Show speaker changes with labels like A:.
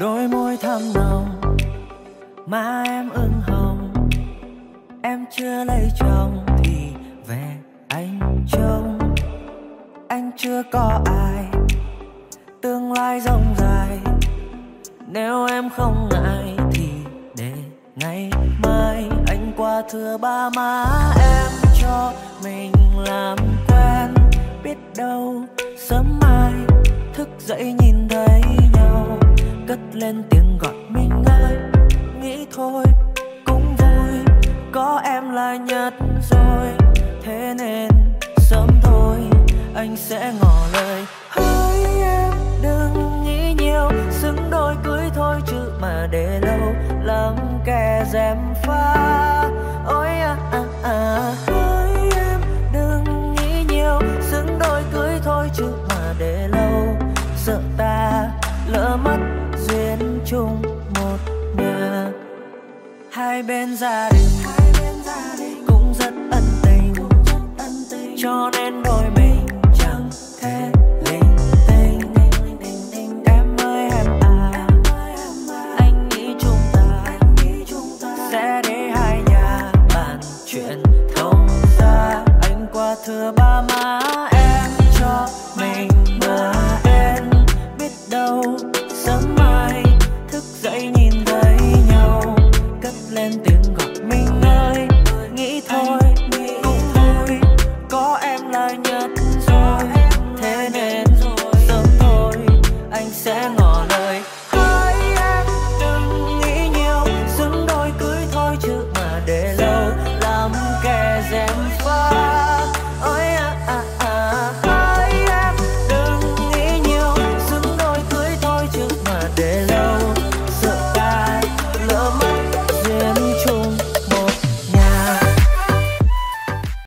A: đôi môi thắm nồng mà em ưng hồng. Em chưa lấy chồng thì về anh trông. Anh chưa có ai, tương lai rộng dài nếu em không ngại thì để ngày mai. Anh qua thưa ba má em cho mình làm quen. Biết đâu sớm mai thức dậy nhìn lên tiếng gọi mình ơi nghĩ thôi, cũng vui, có em là nhất rồi. Thế nên sớm thôi, anh sẽ ngỏ lời. Hỡi em, đừng nghĩ nhiều, xứng đôi cưới thôi chứ mà để lâu. Lắm kẻ dèm pha. chung một nhà. Hai bên gia đình cũng rất ân tình. Cho nên đôi mình chẳng thể linh tinh. Em ơi, em à anh nghĩ chúng ta sẽ để hai nhà bàn chuyện thông ra anh qua thừa ba má em cho mình mà em biết đâu sớm mai thức dậy nhìn